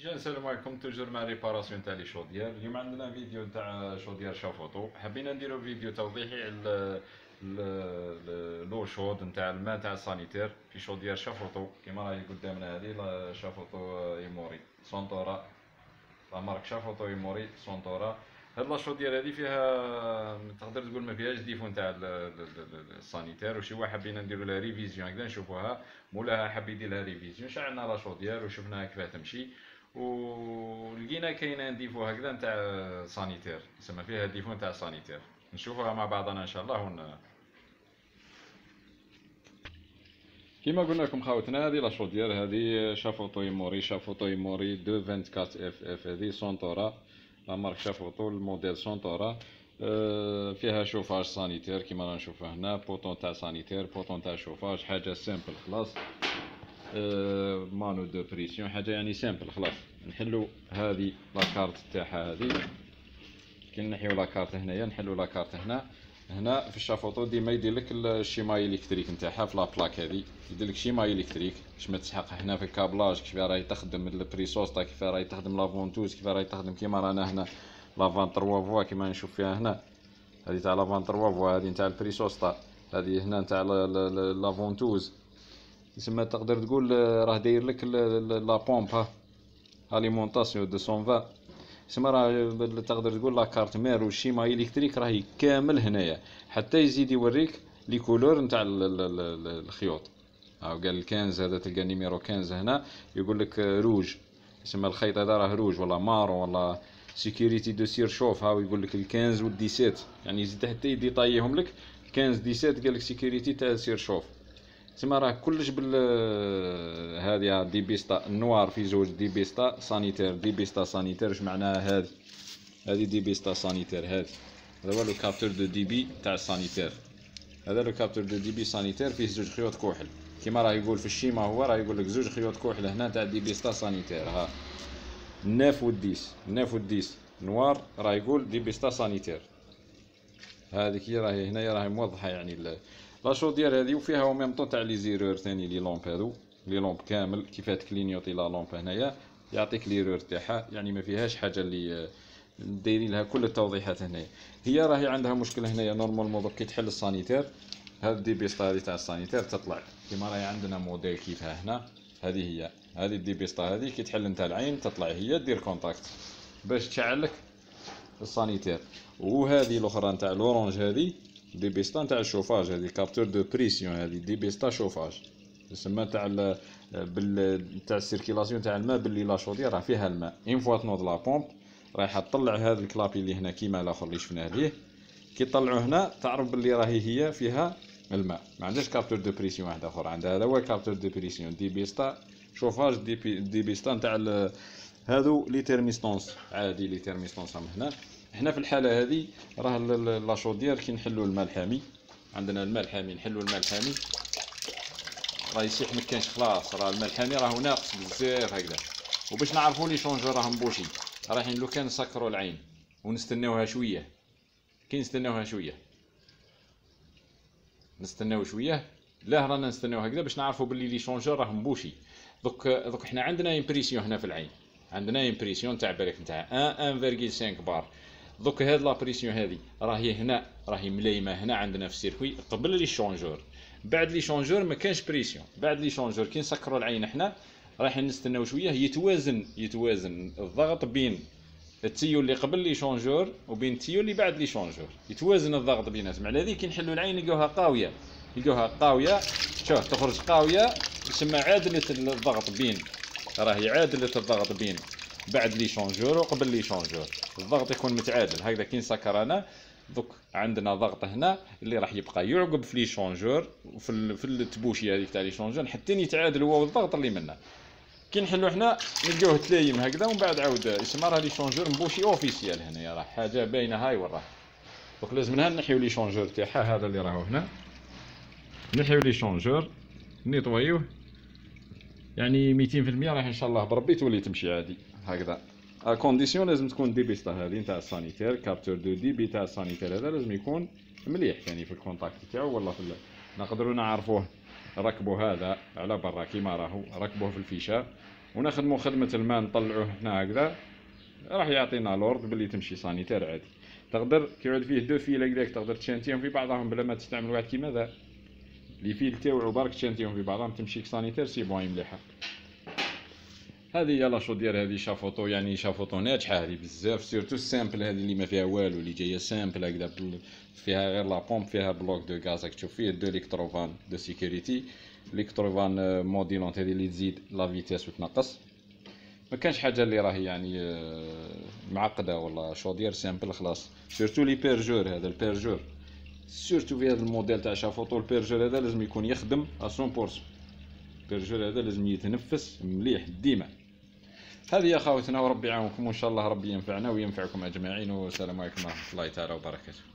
déjà نسلم عليكم toujours مع réparation تاع les chaudières اليوم عندنا فيديو تاع chaudière Chaffoteaux حبينا نديرو فيديو توضيحي على l'eau chaude نتاع الماء تاع ال sanitaire في chaudière Chaffoteaux كيما راهي قدامنا هذه Chaffoteaux et Maury Centora la marque Chaffoteaux et Maury Centora هاد la chaudière هذه فيها تقدر تقول ما فيهاش défaut نتاع ال sanitaire وشي واحد حبينا نديرو لها révision هكذا نشوفوها مولاها حب يدير لها révision شعلنا la chaudière وشفناها كيفاه تمشي ولقينا كاين défaut هكذا نتاع sanitaire يسمى فيها défaut نتاع sanitaire. نشوفوها مع بعضنا إن شاء الله ون كيما قلنا لكم خاوتنا هذه la chaudière هذه Chaffoteaux et Maury Chaffoteaux et Maury 224 FF هذه Centora la marque Chaffoteaux الموديل Centora. آه، فيها chauffage sanitaire كيما رانا نشوفوها هنا bouton تاع sanitaire bouton تاع شوفاج حاجة simple خلاص. mano de pression حاجة يعني simple خلاص. نحلو هذه la carte تاعها هذه. كي نحيو la carte هنايا نحلو la carte هنا. هنا في ال Chaffoteaux ديما يدير لك ال schéma électrique نتاعها في la plaque هذه. يدير لك schéma électrique باش ما تسحق هنا في ال câblage كيف راهي تخدم ال pressostat كيف راهي تخدم la ventouse كيف راهي تخدم كيما رانا هنا. la vanne 3 voies كيما نشوف فيها هنا. هذه تاع la vanne 3 voies هذه نتاع ال pressostat هذه هنا نتاع la ventouse يسمى تقدر تقول راه داير لك la pompe ها. alimentation de 120 يسمى راه تقدر تقول la carte mère وال schéma électrique راهي كامل هنايا. حتى يزيد يوريك les couleurs نتاع الخيوط. هاو قال 15 هذا تلقى numéro 15 هنا يقول لك روج يسمى الخيط هذا راه روج ولا marron ولا sécurité de sur شوف هاو يقول لك ال 15 وال 17 يعني يزيد حتى يديطايهم لك. 15 17 قال لك سيكوريتي تاع سير تسمى راه كلش بال هذه دي بيستا النوار في زوج دي بيستا سانيتير دي بيستا سانيتير اش معناها هذه هذه دي بيستا سانيتير هذه هذا هو لو كابتور دو دي بي تاع السانيتير هذا لو كابتور دو دي بي سانيتير فيه زوج خيوط كحل. كيما راه يقول في الشيما هو راه يقول لك زوج خيوط كحل هنا تاع دي بيستا سانيتير. ها. ناف وديس ناف وديس noir راه يقول débistat sanitaire. هذيك هي راهي هنايا راهي موضحة يعني la chaudière هذه وفيها أو ميم طون تاع les erreurs ثاني les lampes هذو les lampes كامل كيفاه ت clignoter la lampe هنايا يعطيك l'erreur تاعها يعني ما فيهاش حاجة اللي دايرين لها كل التوضيحات هنايا. هي راهي عندها مشكل هنايا normalement دوك كي تحل ال sanitaire هاد هذه تاع ال sanitaire تطلع. كيما راهي عندنا موديل كيفها هنا هذه هي. هذه débistat هذه كي تحل نتا العين تطلع هي دير contact باش تشعل لك ال sanitaire وهذه الاخرى نتاع l'orange هذه débistat نتاع الشوفاج هذه capteur de pression هذه débistat chauffage تسمى تاع بال تاع ال circulation تاع الماء باللي la chaudière راه فيها الماء une fois تنوض la pompe رايحه تطلع هذا ال clapet اللي هنا كيما الآخر اللي شفناه ليه كي تطلعوا هنا تعرف باللي راهي هي فيها الماء ما عندهاش capteur de pression واحد اخر عندها هذا هو capteur de pression débistat chauffage dé, bi débistat نتاع هادو les thermistances عادي les thermistances هنا. حنا في الحالة هذه راه la chaudière كي نحلو الماء الحامي. عندنا الماء الحامي نحلو الماء الحامي. راه يصيح ما كانش خلاص راه الماء الحامي راه ناقص بزاف هكذا. وباش نعرفوا l'échangeur راه مبوشي رايحين لو كان نسكروا العين ونستناوها شوية. كي نستناوها شوية؟ نستناو شوية؟ لا رانا نستناو هكذا باش نعرفوا باللي l'échangeur راه مبوشي دوك دوك حنا عندنا une pression هنا في العين. عندنا une pression تاع بالك نتاع 1.5 بار. دوك هاد la pression هادي راهي هنا راهي ملايمه هنا عندنا في ال circuit قبل l'échangeur. بعد l'échangeur ما كانش pression بعد l'échangeur كي نسكروا العين حنا رايحين نستناو شوية. يتوازن يتوازن الضغط بين ال tuyau اللي قبل l'échangeur وبين ال tuyau اللي بعد l'échangeur. يتوازن الضغط بيناتهم. على هذيك كي نحلوا العين نلقاوها قاوية. نلقاوها قاوية. شوف تخرج قاوية. يسمى عادله الضغط بين راهي عادله الضغط بين بعد l'échangeur وقبل l'échangeur. الضغط يكون متعادل. هكذا كي نسكر أنا دوك عندنا ضغط هنا اللي راح يبقى يعقب في l'échangeur وفي في التبوشي هذيك تاع l'échangeur حتى يتعادل هو والضغط اللي منا كي نحلو حنا نلقاوه تلايم هكذا ومن بعد عاود يسمى راه l'échangeur مبوشي officiel هنايا راه. حاجة باينة هاي وراه دوك لازم هنا نحيو l'échangeur تاعها هذا اللي راهو هنا. نحيو l'échangeur نيطويوه يعني 200% راح إن شاء الله. بربي تولي تمشي عادي. هكذا. condition لازم تكون دي بيستا هذه نتاع ال sanitaire capteur de débit تاع ال sanitaire هذا لازم يكون مليح. ثاني في ال contact تاعو ولا في نقدروا نعرفوه. ركبوا هذا على برا كيما راهو. ركبوه في الفيشة. ونخدموا خدمة الماء نطلعوه هنا هكذا. راح يعطينا l'ordre باللي تمشي sanitaire عادي. تقدر كيعود فيه deux fils هكذاك تقدر تشانتيهم في بعضهم بلا ما تستعمل واحد كيما ذا. les fils تاوعو برك تشانتيهم في بعضهم تمشي sanitaire c'est bon مليحه هذه هي la chaudière هذه Chaffoteaux يعني Chaffoteaux ناجحة. هذه بزاف surtout simple هذه اللي ما فيها والو اللي جاية simple هكذا فيها غير la pompe فيها bloc de gaz راك تشوف فيه deux électrovannes de sécurité électrovanne modulante هذه اللي تزيد la vitesse وتنقص. ما كانش حاجة اللي راهي يعني آه، معقدة و la chaudière simple خلاص. surtout le purgeur هذا ال purgeur surtout في هذا الموديل تاع Chaffoteaux ال purgeur هذا لازم يكون يخدم 100% ال purgeur هذا لازم يتنفس مليح ديما هذه يا خوتنا وربي يعاونكم وان شاء الله ربي ينفعنا وينفعكم اجمعين والسلام عليكم ورحمه الله تعالى وبركاته